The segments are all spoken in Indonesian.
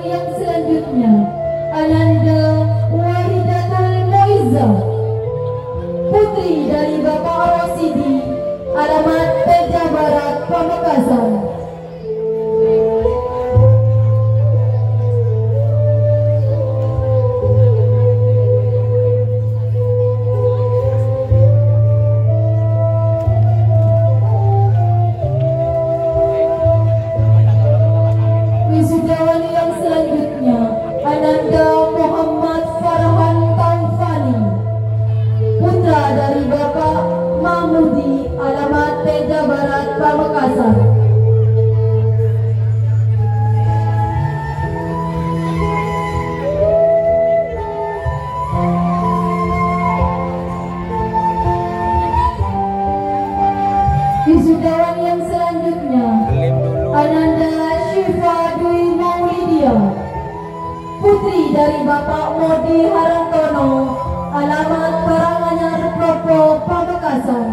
Dan yang selanjutnya Ananda Wahidatul Moiza Putri dari Bapak Orang Sidi Alamat Pejabarat Pemekasan Pemekasan putri dari Bapak Modi Harantono, alamat Karanganyar Propo, Pamekasan.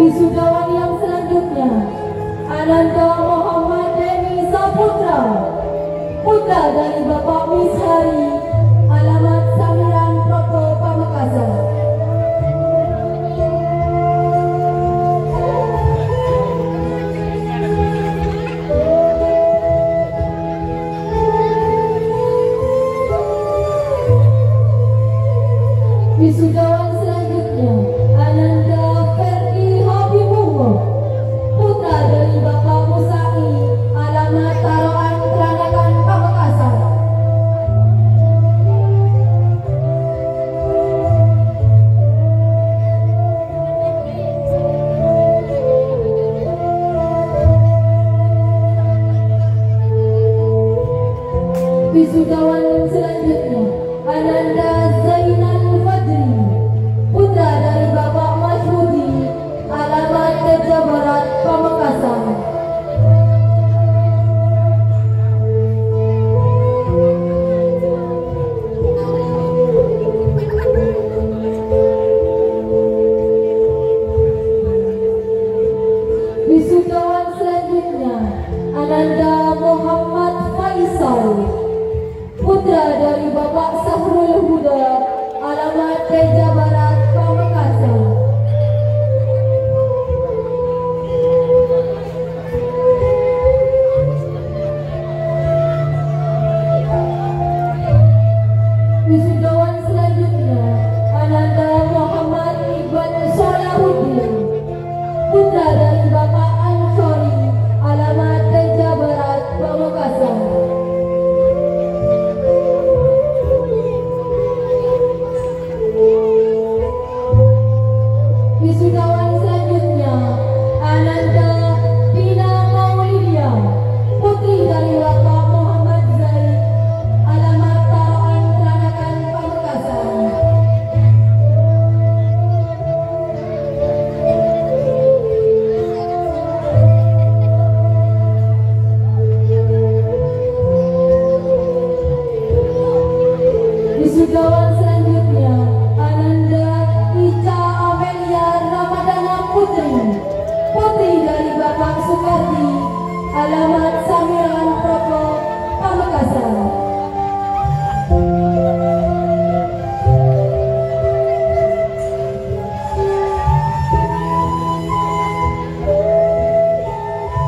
Wisudawan yang selanjutnya, Ananda Muhammad Deni Saputra, putra dari Bapak Misari, alamat Samiran Propo, Pamekasan.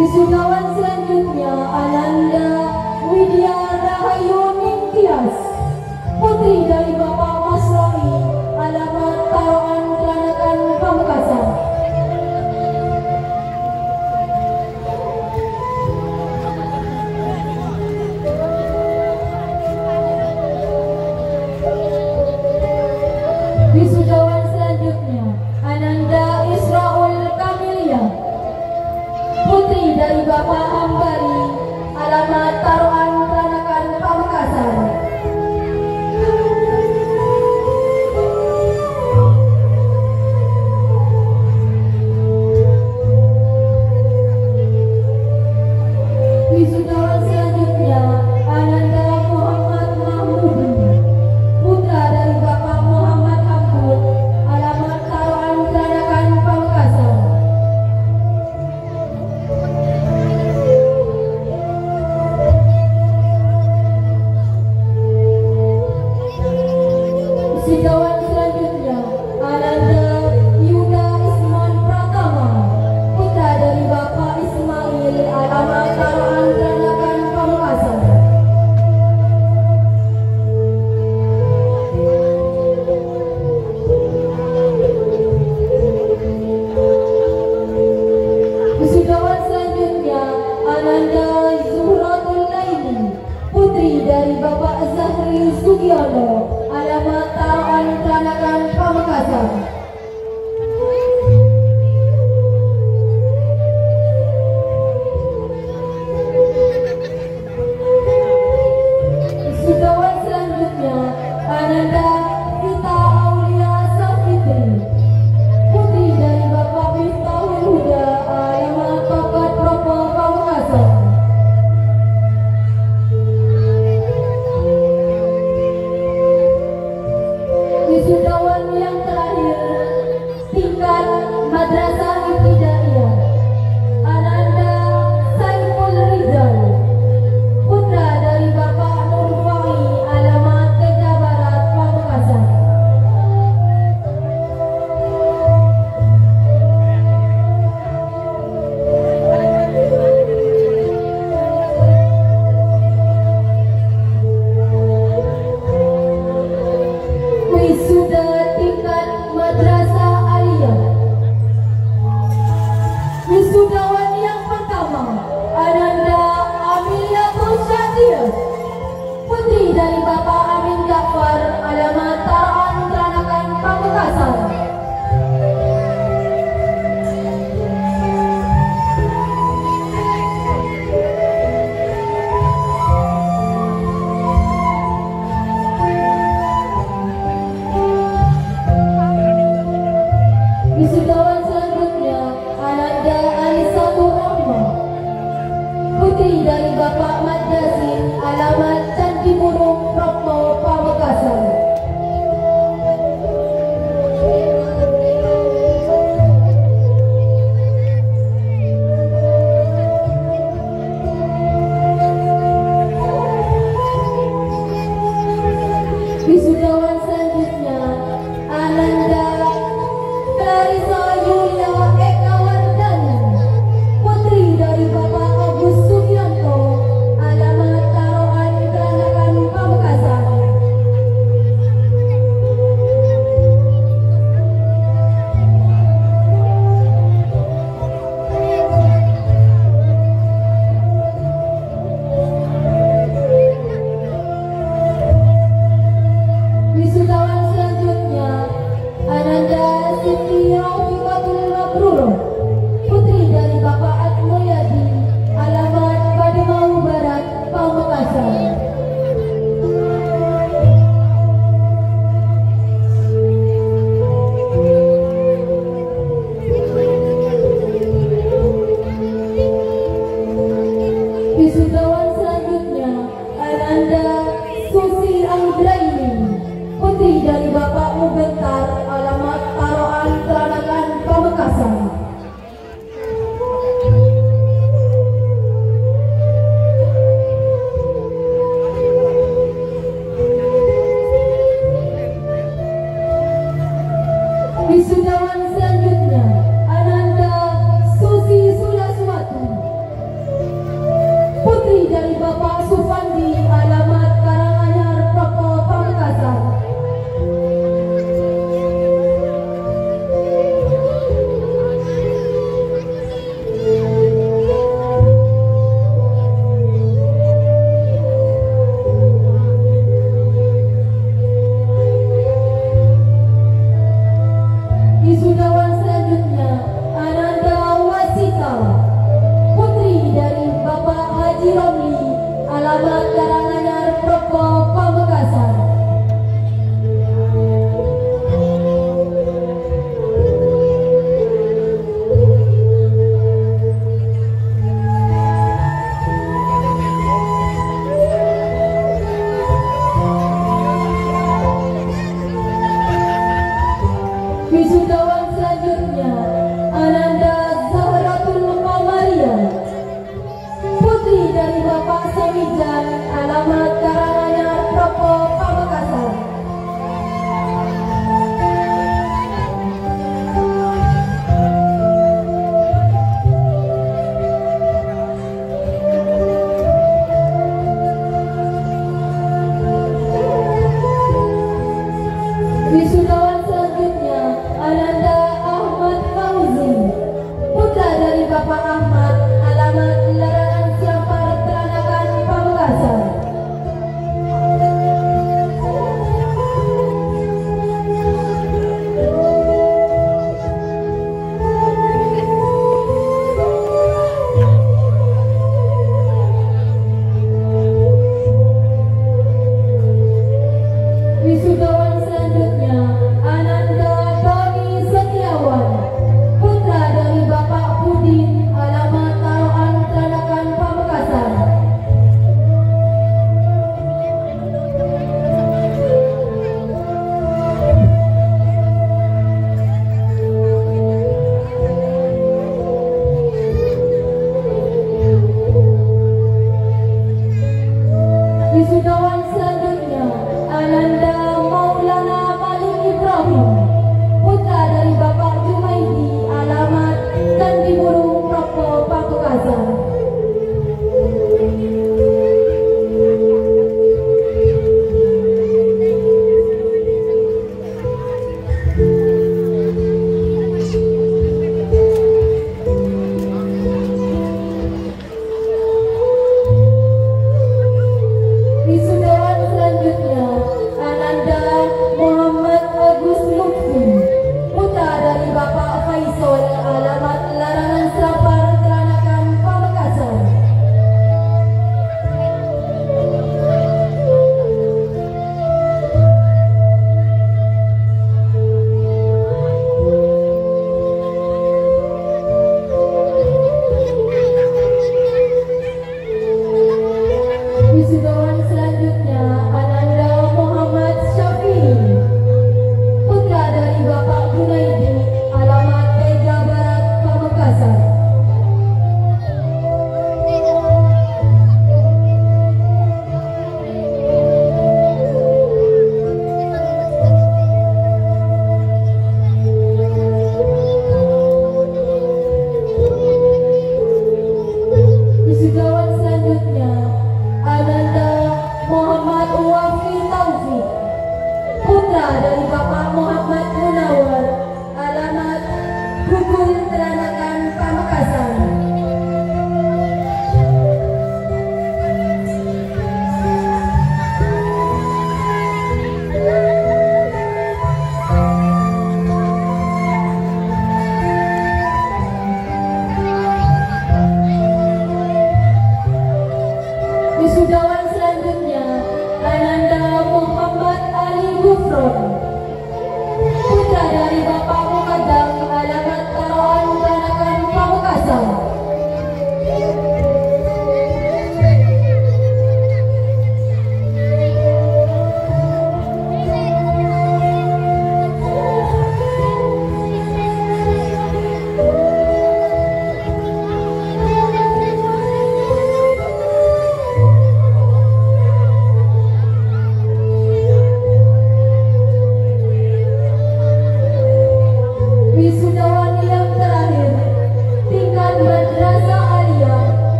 This is no one